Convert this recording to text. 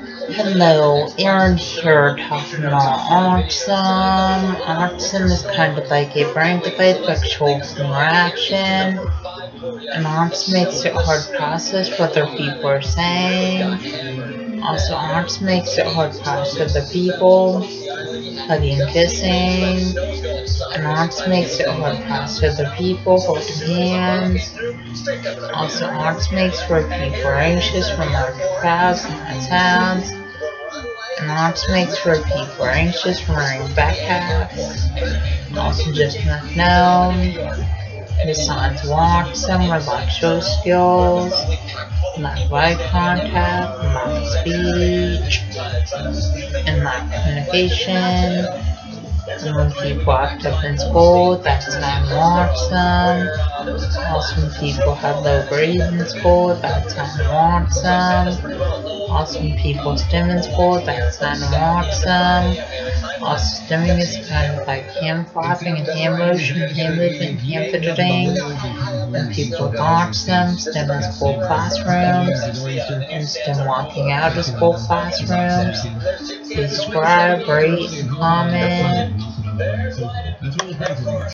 Hello, Aaron here talking about autism. Autism is kind of like a brain device sexual interaction. And autism makes it hard to process what other people are saying. Also, autism makes it hard to process other people, hugging and kissing. Autism makes it to process other people, holding hands. Also, autism makes for people anxious from large crowds and sounds. And autism makes for people anxious from wearing backpacks. Also, just not known. Besides autism, relax show skills, lack eye contact, lack speech, and lack communication. People act up in school, that's autism. Also, when people have low grades in school, that's not when people stim in school, that's not autism. Also, stimming is kind of like hand flapping and hand motion, hand movement, hand fidgeting. When people with autism, stim in school classrooms, and stim walking out of school classrooms. Subscribe, rate, and comment.